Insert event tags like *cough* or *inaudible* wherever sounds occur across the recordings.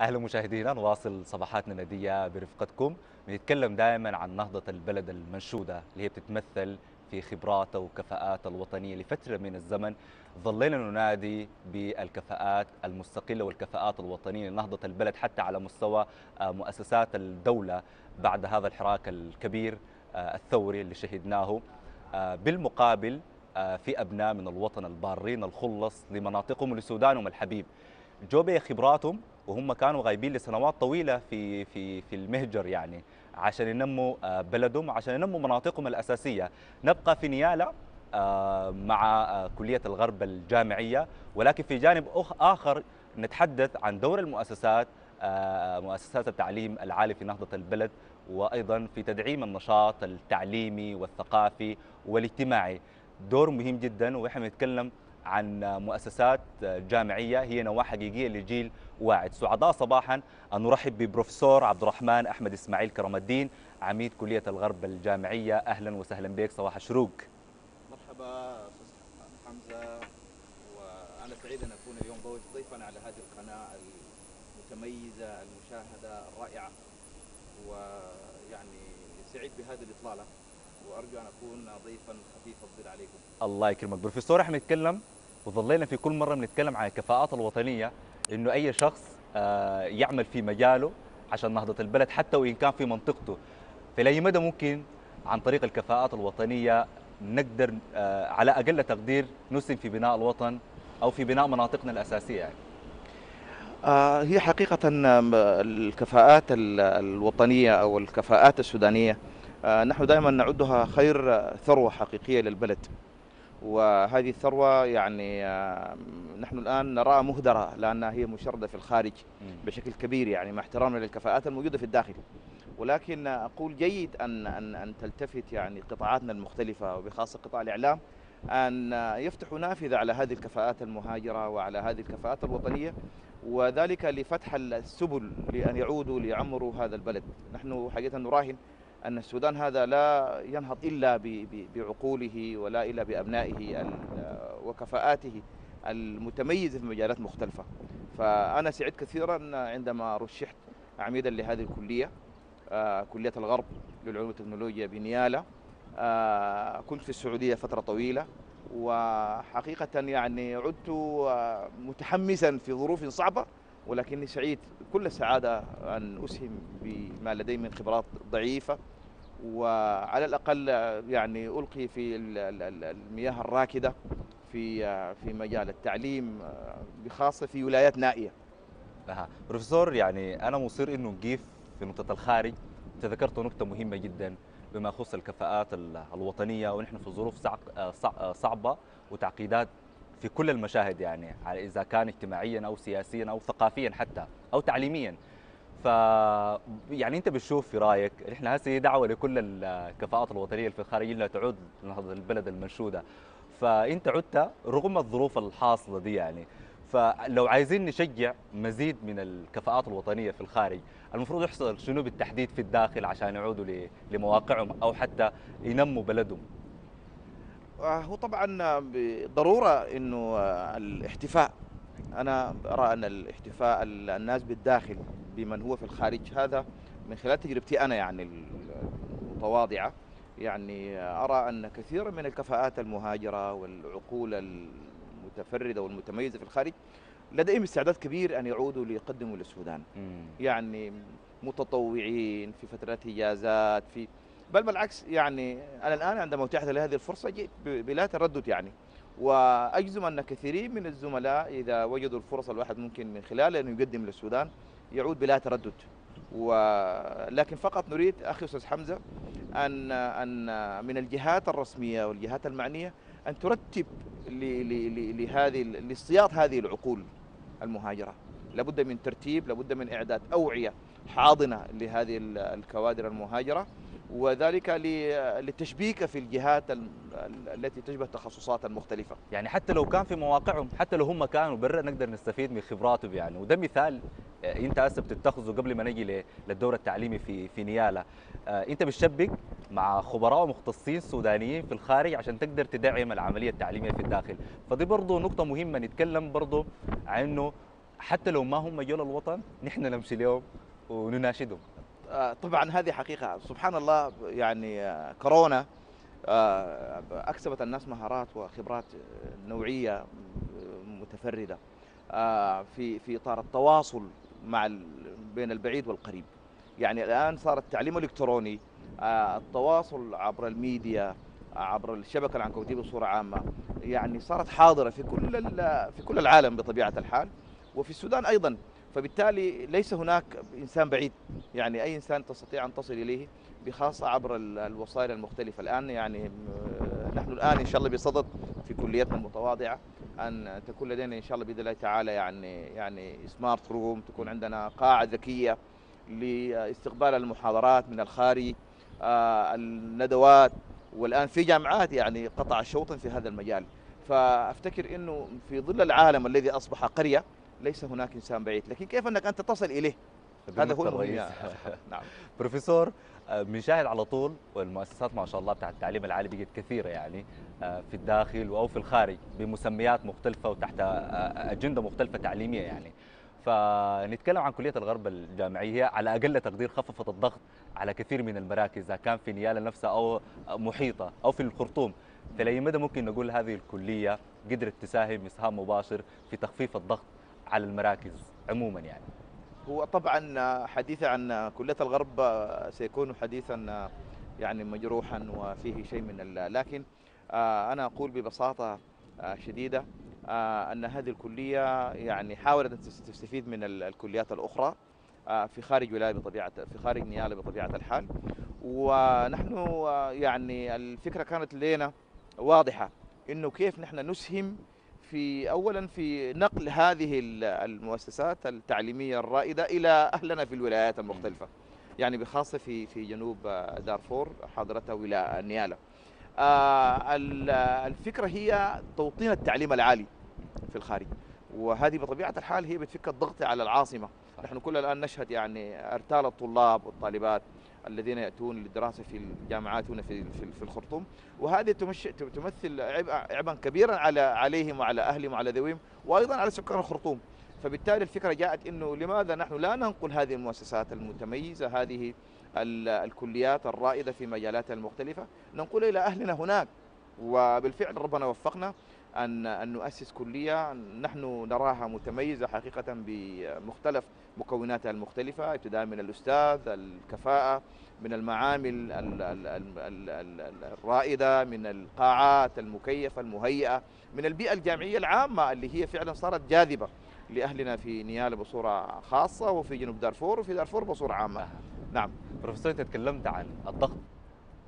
أهلا مشاهدينا نواصل صباحاتنا الندية برفقتكم. بنتكلم دائما عن نهضة البلد المنشودة اللي هي بتتمثل في خبراته وكفاءاته الوطنية لفترة من الزمن. ظلينا ننادي بالكفاءات المستقلة والكفاءات الوطنية لنهضة البلد حتى على مستوى آه، مؤسسات الدولة بعد هذا الحراك الكبير آه، الثوري اللي شهدناه. آه، بالمقابل في أبناء من الوطن البارين الخلص لمناطقهم ولسودانهم الحبيب. جو بخبراتهم وهم كانوا غايبين لسنوات طويلة في في في المهجر يعني عشان ينموا آه، بلدهم عشان ينموا مناطقهم الأساسية. نبقى في نيالا آه، مع آه، كلية الغرب الجامعية. ولكن في جانب آخر نتحدث عن دور المؤسسات مؤسسات التعليم العالي في نهضة البلد وأيضا في تدعيم النشاط التعليمي والثقافي والاجتماعي. دور مهم جدا وإحنا بنتكلم عن مؤسسات جامعية. هي نواة حقيقية لجيل واعد. سعداء صباحا. أن نرحب ببروفيسور عبد الرحمن أحمد إسماعيل كرم الدين عميد كلية الغرب الجامعية. أهلا وسهلا بك. صباح الشروق. مرحبا أستاذ حمزة. وأنا سعيد أن أكون اليوم ضيفا على هذه القناة المتميزة المشاهدة الرائعة. ويعني سعيد بهذه الإطلالة. وأرجو أن أكون ضيفا خفيف. الظل عليكم. الله يكرمك. بروفيسور إحنا نتكلم وظلينا في كل مرة بنتكلم عن الكفاءات الوطنية إنه أي شخص آه، يعمل في مجاله عشان نهضة البلد حتى وإن كان في منطقته. فلأي مدى ممكن عن طريق الكفاءات الوطنية نقدر آه، على أقل تقدير نسهم في بناء الوطن أو في بناء مناطقنا الأساسية يعني. آه، هي حقيقة الكفاءات الوطنية أو الكفاءات السودانية نحن دائما نعدها خير ثروة حقيقية للبلد. وهذه الثروة يعني نحن الآن نراها مهدرة لأنها هي مشردة في الخارج بشكل كبير يعني مع احترامنا للكفاءات الموجودة في الداخل. ولكن أقول جيد أن أن أن تلتفت يعني قطاعاتنا المختلفة وبخاصة قطاع الإعلام أن يفتحوا نافذة على هذه الكفاءات المهاجرة وعلى هذه الكفاءات الوطنية وذلك لفتح السبل لأن يعودوا ليعمروا هذا البلد. نحن حقيقة نراهن أن السودان هذا لا ينهض إلا بعقوله ولا إلا بأبنائه وكفاءاته المتميزة في مجالات مختلفة. فأنا سعدت كثيرا عندما رشحت عميدا لهذه الكلية آه، كلية الغرب للعلوم والتكنولوجيا بنيالا آه، كنت في السعودية فترة طويلة وحقيقة يعني عدت آه، متحمسا في ظروف صعبة. ولكني سعيد كل السعادة أن أسهم بما لدي من خبرات ضعيفة وعلى الأقل يعني ألقي في المياه الراكدة في في مجال التعليم بخاصة في ولايات نائية أها. بروفيسور يعني أنا مصر إنه نقيف في نقطة الخارج أنت ذكرت نقطة مهمة جدا بما يخص الكفاءات الوطنية ونحن في ظروف صعبة وتعقيدات في كل المشاهد يعني إذا كان اجتماعيا أو سياسيا أو ثقافيا حتى أو تعليميا. ف يعني أنت بتشوف في رأيك إحنا هسه دعوة لكل الكفاءات الوطنية في الخارج إنها تعود لنهضة البلد المنشودة. فأنت عدت رغم الظروف الحاصلة دي يعني. فلو عايزين نشجع مزيد من الكفاءات الوطنية في الخارج المفروض يحصل شنو بالتحديد في الداخل عشان يعودوا لمواقعهم أو حتى ينموا بلدهم؟ هو طبعا ضروره إنه الاحتفاء. أنا أرى أن الاحتفاء الناس بالداخل بمن هو في الخارج هذا من خلال تجربتي أنا يعني المتواضعة. يعني أرى أن كثيرا من الكفاءات المهاجرة والعقول المتفردة والمتميزة في الخارج لديهم استعداد كبير أن يعودوا ليقدموا للسودان. يعني متطوعين في فترات إجازات في بل بالعكس يعني أنا الآن عندما اتيحت لي هذه الفرصة جئت بلا تردد يعني. وأجزم أن كثيرين من الزملاء إذا وجدوا الفرصه الواحد ممكن من خلالها انه يقدم للسودان يعود بلا تردد. ولكن فقط نريد أخي أستاذ حمزة أن أن من الجهات الرسمية والجهات المعنية أن ترتب لهذه لاصطياد هذه العقول المهاجرة. لابد من ترتيب لابد من إعداد أوعية حاضنة لهذه الكوادر المهاجرة. وذلك للتشبيك في الجهات التي تشبه التخصصات المختلفة. يعني حتى لو كان في مواقعهم حتى لو هم كانوا برا نقدر نستفيد من خبراتهم يعني. وده مثال آه، انت هسه بتتخذه قبل ما نجي للدور التعليمي في في نيالا. آه، انت بتشبك مع خبراء ومختصين سودانيين في الخارج عشان تقدر تدعم العملية التعليمية في الداخل. فدي برضه نقطة مهمة نتكلم برضه عن انه حتى لو ما هم مجال الوطن نحن نمشي لهم ونناشدهم. طبعا هذه حقيقة. سبحان الله يعني آه، كورونا آه، أكسبت الناس مهارات وخبرات آه، نوعية آه، متفردة آه، في في إطار التواصل مع بين البعيد والقريب. يعني الآن صار التعليم الإلكتروني آه، التواصل عبر الميديا عبر الشبكة العنكبوتية بصورة عامة يعني صارت حاضرة في كل في كل العالم بطبيعة الحال. وفي السودان أيضا فبالتالي ليس هناك إنسان بعيد. يعني أي إنسان تستطيع أن تصل إليه بخاصة عبر ال- الوسائل المختلفة. الآن يعني م- نحن الآن إن شاء الله بصدد في كليتنا المتواضعة أن تكون لدينا إن شاء الله بإذن الله تعالى يعني يعني سمارت روم تكون عندنا قاعة ذكية لاستقبال المحاضرات من الخارج آه، الندوات. والآن في جامعات يعني قطع شوطا في هذا المجال. فأفتكر أنه في ظل العالم الذي أصبح قرية ليس هناك إنسان بعيد. لكن كيف أنك أنت تصل إليه؟ هذا هو أخي. *laughs* نعم. *laughs* بروفيسور آه، بنشاهد على طول والمؤسسات ما شاء الله بتاعت التعليم العالي بقت كثيرة يعني آه، في الداخل أو في الخارج بمسميات مختلفة وتحت آه، أجندة مختلفة تعليمية يعني. فنتكلم عن كلية الغرب الجامعية على أقل تقدير خففت الضغط على كثير من المراكز إذا كان في نيالا نفسها أو محيطة أو في الخرطوم. فلأي مدى ممكن نقول هذه الكلية قدرت تساهم اسهام مباشر في تخفيف الضغط على المراكز عموما يعني. هو طبعا حديث عن كلية الغرب سيكون حديثا يعني مجروحا وفيه شيء من لكن أنا أقول ببساطة شديدة أن هذه الكلية يعني حاولت أن تس- تستفيد من ال- الكليات الأخرى في خارج ولاية بطبيعة في خارج نيالة بطبيعة الحال. ونحن يعني الفكرة كانت لدينا واضحة إنه كيف نحن نسهم في اولا في نقل هذه ال- المؤسسات التعليمية الرائدة إلى أهلنا في الولايات المختلفة. يعني بخاصة في في جنوب دارفور حاضرتها ولايه نيالا. آه، ال- الفكرة هي توطين التعليم العالي في الخارج. وهذه بطبيعة الحال هي بتفك الضغط على العاصمة. نحن كل الآن نشهد يعني أرتال الطلاب والطالبات الذين يأتون للدراسة في الجامعات هنا في في الخرطوم. وهذه تمثل عبئا كبيرا على عليهم وعلى أهلهم وعلى ذويهم وأيضا على سكان الخرطوم. فبالتالي الفكرة جاءت إنه لماذا نحن لا ننقل هذه المؤسسات المتميزة هذه ال- الكليات الرائدة في مجالاتها المختلفة. ننقلها إلى أهلنا هناك. وبالفعل ربنا وفقنا ان أن نؤسس كلية نحن نراها متميزة حقيقة بمختلف مكوناتها المختلفة ابتداء من الأستاذ الكفاءة من المعامل ال- ال- ال- ال- ال- ال- الرائدة من القاعات المكيفة المهيئة من البيئة الجامعية العامة اللي هي فعلا صارت جاذبة لأهلنا في نيالا بصورة خاصة وفي جنوب دارفور وفي دارفور بصورة عامة. نعم. بروفيسور أنت تكلمت عن الضغط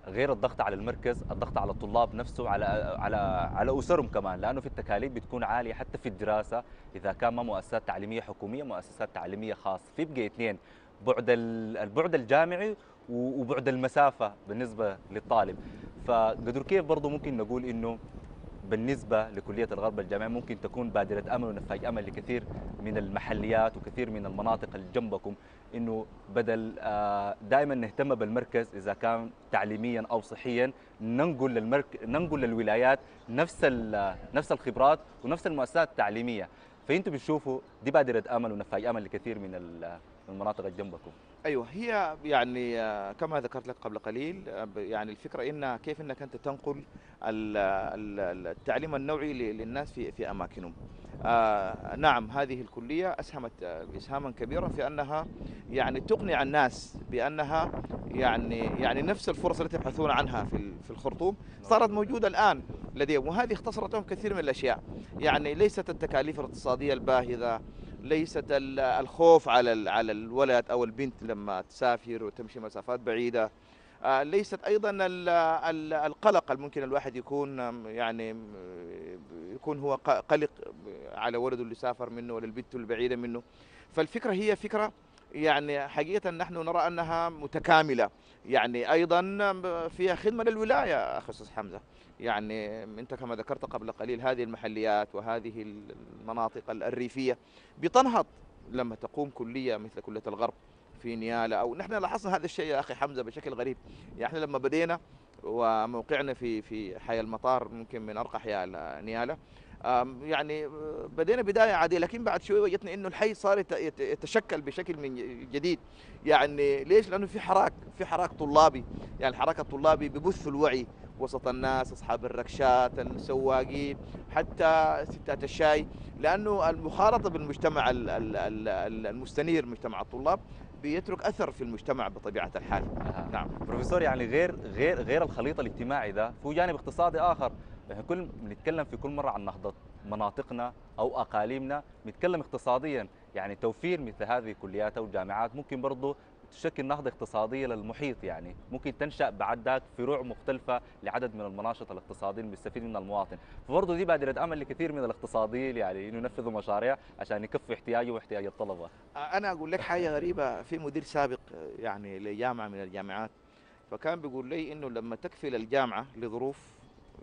غير الضغط على المركز الضغط على الطلاب نفسه على على على أسرهم كمان لأنه في التكاليف بتكون عالية حتى في الدراسة. إذا كان ما مؤسسات تعليمية حكومية مؤسسات تعليمية خاصة. في بقى اثنين بعد ال- البعد الجامعي وبعد المسافة بالنسبة للطالب. فقدر كيف برضه ممكن نقول إنه بالنسبة لكلية الغرب الجامعي ممكن تكون بادرة أمل ونفاج أمل لكثير من المحليات وكثير من المناطق اللي جنبكم. إنه بدل دائما نهتم بالمركز إذا كان تعليميا أو صحيا ننقل للمرك... ننقل للولايات نفس. نفس الخبرات ونفس المؤسسات التعليمية فأنتم بتشوفوا دي بادره آمل ونفاج آمل لكثير من ال- المناطق اللي جنبكم أيوه هي يعني آه، كما ذكرت لك قبل قليل آه، يعني الفكرة إن كيف إنك أنت تنقل ال- ال- التعليم النوعي للناس في في أماكنهم. آه نعم هذه الكلية أسهمت إسهاما كبيرا في أنها يعني تقنع الناس بأنها يعني يعني نفس الفرص التي يبحثون عنها في في الخرطوم صارت موجودة الآن لديهم وهذه اختصرت لهم كثير من الأشياء. يعني ليست التكاليف الاقتصادية الباهظة ليست ال- الخوف على على الولد أو البنت لما تسافر وتمشي مسافات بعيدة. آه، ليست أيضا ال- ال- القلق الممكن الواحد يكون يعني يكون هو قلق على ولده اللي سافر منه ولا البنت البعيدة منه. فالفكرة هي فكرة يعني حقيقة نحن نرى أنها متكاملة. يعني أيضا آم، فيها خدمة للولاية أخي أستاذ حمزة. يعني أنت كما ذكرت قبل قليل هذه المحليات وهذه المناطق الريفية بتنهض لما تقوم كلية مثل كلية الغرب في نيالا أو نحن لاحظنا هذا الشيء يا أخي حمزة بشكل غريب. يعني لما بدينا وموقعنا في في حي المطار ممكن من أرقى احياء نيالا آم، يعني آه، بدينا بداية عادية لكن بعد شوي وجدنا إنه الحي صار يت- يت- يتشكل بشكل من جديد. يعني ليش؟ لأنه في حراك في حراك طلابي. يعني الحراك الطلابي ببث الوعي وسط الناس أصحاب الركشات السواقين حتى ستات الشاي. لأنه المخالطه بالمجتمع ال- ال- ال- ال- المستنير مجتمع الطلاب بيترك أثر في المجتمع بطبيعة الحال. أها. نعم. بروفيسور يعني غير غير غير الخليط الاجتماعي ده في جانب اقتصادي آخر إحنا كل بنتكلم في كل مرة عن نهضة مناطقنا أو أقاليمنا بنتكلم اقتصاديا. يعني توفير مثل هذه الكليات أو الجامعات ممكن برضه تشكل نهضة اقتصادية للمحيط يعني. ممكن تنشأ بعد ذاك فروع مختلفة لعدد من المناشط الاقتصادية اللي بيستفيد منها المواطن. فبرضه دي بادرة أمل لكثير من الاقتصاديين يعني إنه ينفذوا مشاريع عشان يكفوا احتياجه واحتياج الطلبة. أنا أقول لك حاجة غريبة. في مدير سابق يعني لجامعة من الجامعات فكان بيقول لي إنه لما تكفل الجامعة لظروف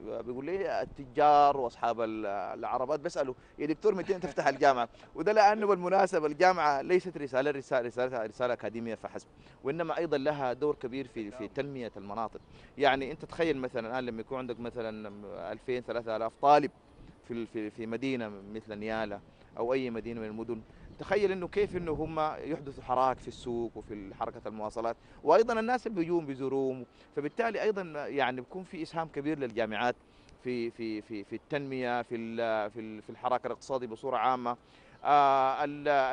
بيقول لي التجار واصحاب ال- العربات بيسألوا يا دكتور متى تفتح الجامعة؟ وده لأنه بالمناسبة الجامعة ليست رسالة رسالة رسالة, رسالة أكاديمية فحسب وإنما أيضا لها دور كبير في في تنمية المناطق. يعني أنت تخيل مثلا الآن لما يكون عندك مثلا 2000 3000 طالب في في في مدينة مثل نيالا أو أي مدينة من المدن تخيل إنه كيف إنه هم يحدثوا حراك في السوق وفي حركة المواصلات وأيضا الناس اللي بيجون بيزوروهم فبالتالي أيضا يعني بيكون في إسهام كبير للجامعات في في في في التنمية في في في الحراك الاقتصادي بصورة عامة. آه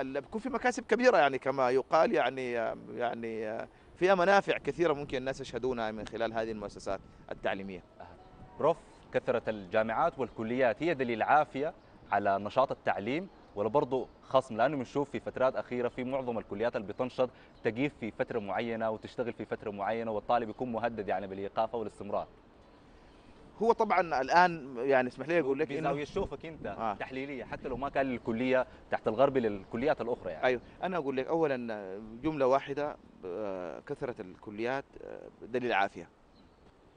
بيكون في مكاسب كبيرة يعني كما يقال يعني يعني فيها منافع كثيرة ممكن الناس يشهدونها من خلال هذه المؤسسات التعليمية. بروف كثرة الجامعات والكليات هي دليل عافية على نشاط التعليم ولا برضه خصم لأنه بنشوف في فترات أخيرة في معظم الكليات اللي بتنشط تقيف في فترة معينة وتشتغل في فترة معينة والطالب يكون مهدد يعني بالايقاف أو الاستمرار هو طبعا الآن يعني اسمح لي أقول لك إنه بزاويه شوفك أنت آه. تحليلية حتى لو ما كان للكلية تحت الغرب للكليات الأخرى يعني. أيوه. أنا أقول لك اولا جملة واحدة آه، كثرة الكليات آه، دليل عافيه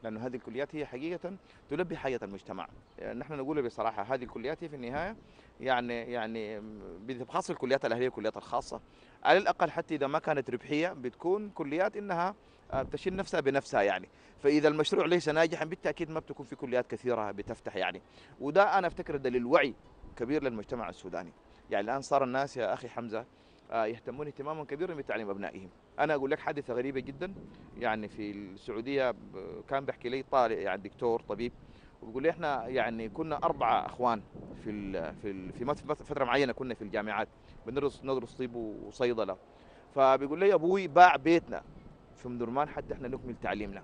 لأنه هذه الكليات هي حقيقة تلبي حاجة المجتمع. يعني نحن نقول بصراحة هذه الكليات هي في النهاية يعني يعني بخاصه الكليات الأهلية الكليات الخاصة. على الأقل حتى إذا ما كانت ربحية بتكون كليات إنها آه، تشيل نفسها بنفسها يعني. فإذا المشروع ليس ناجحا بالتأكيد ما بتكون في كليات كثيرة بتفتح يعني. وده أنا أفتكر دليل وعي كبير للمجتمع السوداني. يعني الآن صار الناس يا أخي حمزة آه، يهتمون اهتماما كبيرا بتعليم أبنائهم. أنا أقول لك حادثة غريبة جدا. يعني في السعودية ب- كان بيحكي لي طالب يعني دكتور طبيب وبيقول لي إحنا يعني كنا أربعة إخوان في ال في ال في فترة معينة كنا في الجامعات بندرس ندرس طب وصيدلة. فبيقول لي أبوي باع بيتنا. في ام درمان حتى إحنا نكمل تعليمنا.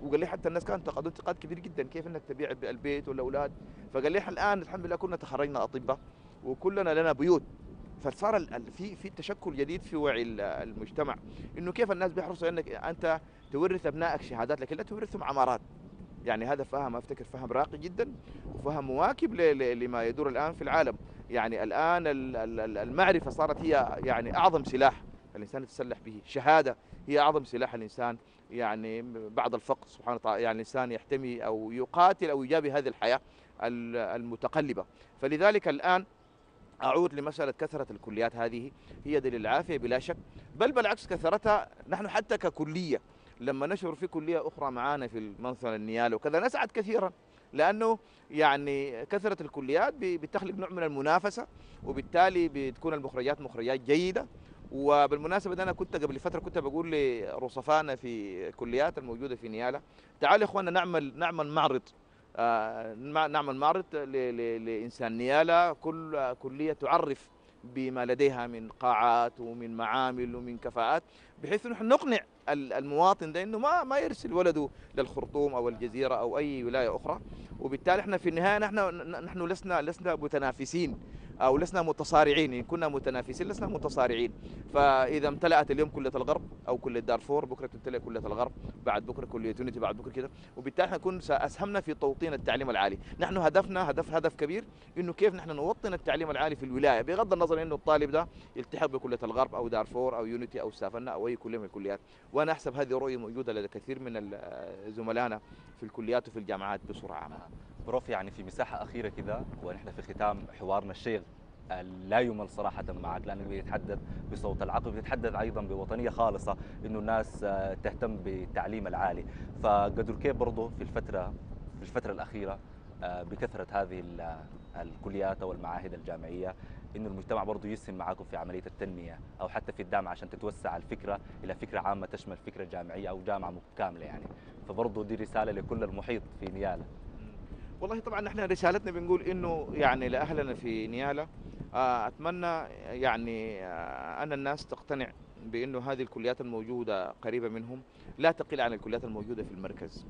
وقال لي حتى الناس كانت انتقدوا انتقاد كبير جدا كيف إنك تبيع البيت والاولاد فقال لي إحنا الآن الحمد لله كنا تخرجنا أطباء وكلنا لنا بيوت. فصار في في تشكل جديد في وعي ال- المجتمع. إنه كيف الناس بيحرصوا إنك أنت تورث أبنائك شهادات لكن لا تورثهم عمارات. يعني هذا فهم أفتكر فهم راقي جدا وفهم مواكب لما يدور الآن في العالم. يعني الآن ال- ال- ال- المعرفة صارت هي يعني أعظم سلاح الإنسان يتسلح به. شهادة هي أعظم سلاح الإنسان. يعني بعد الفقر سبحانه وتعالى يعني الإنسان يحتمي أو يقاتل أو يجابي هذه الحياة ال- المتقلبة. فلذلك الآن أعود لمسألة كثرة الكليات هذه. هي دليل العافية بلا شك بل بالعكس كثرتها نحن حتى ككلية لما نشعر في كلية أخرى معانا في مثلا النيال وكذا نسعد كثيرا لأنه يعني كثرة الكليات بتخلق نوع من المنافسة وبالتالي بتكون المخرجات مخرجات جيدة. وبالمناسبة أنا كنت قبل فترة كنت بقول لرصفانا في الكليات الموجودة في نيالا تعالوا يا إخواننا نعمل نعمل معرض آه، نع- نعمل معرض لإنسان نيالا كل كلية تعرف بما لديها من قاعات ومن معامل ومن كفاءات بحيث نحن نقنع ال- المواطن ده إنه ما ما يرسل ولده للخرطوم أو الجزيرة أو أي ولاية أخرى. وبالتالي إحنا في النهاية نحن نحن لسنا لسنا متنافسين. أو لسنا متصارعين إن كنا متنافسين لسنا متصارعين. فإذا امتلأت اليوم كلية الغرب أو كلية دارفور بكرة تمتلئ كلية الغرب بعد بكرة كلية يونيتي بعد بكرة كده. وبالتالي نكون اسهمنا في توطين التعليم العالي. نحن هدفنا هدف هدف كبير إنه كيف نحن نوطن التعليم العالي في الولاية. بغض النظر إنه الطالب ده يلتحق بكلية الغرب أو دارفور أو يونيتي أو سافنا أو أي كلية من الكليات. وأنا أحسب هذه الرؤيه موجودة لدى كثير من ال- زملائنا في الكليات وفي الجامعات بصورة عامة. prof يعني في مساحة أخيرة كذا ونحن في ختام حوارنا الشيق لا يمل صراحة معك لأنك بتتحدث بصوت العقل بتتحدث أيضا بوطنية خالصة إنه الناس آه، تهتم بالتعليم العالي. فقدر كيف برضه في الفترة في الفترة الأخيرة آه، بكثرة هذه ال- الكليات أو المعاهد الجامعية إنه المجتمع برضه يسهم معاكم في عملية التنمية أو حتى في الدعم عشان تتوسع الفكرة إلى فكرة عامة تشمل فكرة جامعية أو جامعة كامله يعني. فبرضه دي رسالة لكل المحيط في نيالا والله طبعا نحن رسالتنا بنقول إنه يعني لأهلنا في نيالا آه، أتمنى يعني آه، أن الناس تقتنع بإنه هذه الكليات الموجودة قريبة منهم لا تقل عن الكليات الموجودة في المركز.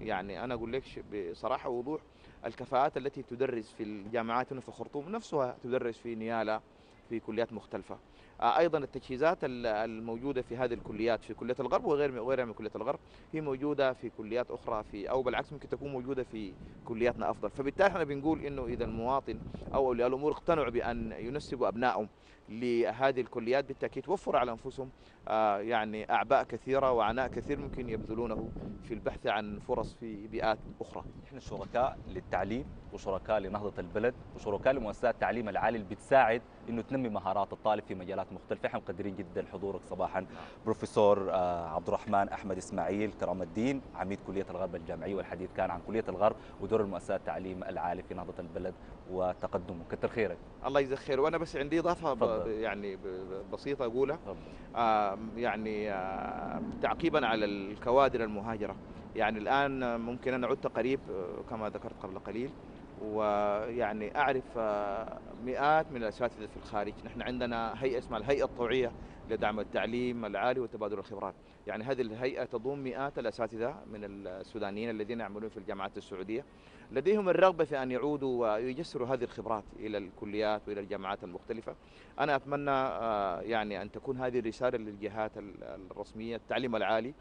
يعني أنا أقول لك بصراحة ووضوح الكفاءات التي تدرس في الجامعات هنا في خرطوم نفسها تدرس في نيالا في كليات مختلفة. أيضا التجهيزات ال- الموجودة في هذه الكليات في كلية الغرب وغير وغيرها من كلية الغرب هي موجودة في كليات أخرى في أو بالعكس ممكن تكون موجودة في كلياتنا أفضل. فبالتالي إحنا بنقول إنه إذا المواطن أو أولياء الأمور اقتنعوا بأن ينسبوا أبنائهم لهذه الكليات بالتأكيد توفر على أنفسهم آه، يعني أعباء كثيرة وعناء كثير ممكن يبذلونه في البحث عن فرص في بيئات أخرى. إحنا شركاء للتعليم وشركاء لنهضة البلد وشركاء لمؤسسات التعليم العالي اللي بتساعد إنه تنمي مهارات الطالب في مجالات مختلفة. إحنا مقدرين جدا حضورك صباحا بروفيسور آه، عبد الرحمن أحمد إسماعيل كرام الدين عميد كلية الغرب الجامعيه والحديث كان عن كلية الغرب ودور المؤسسات التعليم العالي في نهضة البلد وتقدمه. كتر خيرك. الله يجزاك خير. وأنا بس عندي تفضل. يعني بسيطة أقولها. آه، يعني آه، تعقيبا على الكوادر المهاجرة. يعني الآن ممكن أنا عدت قريب آه، كما ذكرت قبل قليل ويعني أعرف آه، مئات من الأساتذة في الخارج. نحن عندنا هيئة اسمها الهيئة الطوعية لدعم التعليم العالي وتبادل الخبرات. يعني هذه الهيئة تضم مئات الأساتذة من السودانيين الذين يعملون في الجامعات السعودية. لديهم الرغبة في أن يعودوا ويجسروا هذه الخبرات إلى الكليات وإلى الجامعات المختلفة. أنا أتمنى آه، يعني أن تكون هذه الرسالة للجهات ال- الرسمية التعليم العالي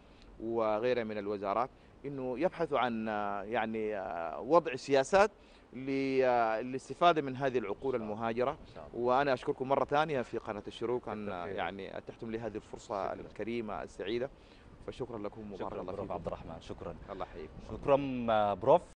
وغيرها من الوزارات إنه يبحثوا عن آه، يعني وضع سياسات للاستفاده من هذه العقول المهاجرة. وأنا أشكركم مرة ثانية في قناة الشروق أن. يعني أتحتم لي هذه الفرصة شكراً. الكريمة السعيدة. فشكرا لكم وبارك الله فيكم. عبد الرحمن. شكرا. الله يحييكم. شكرا آه، بروف.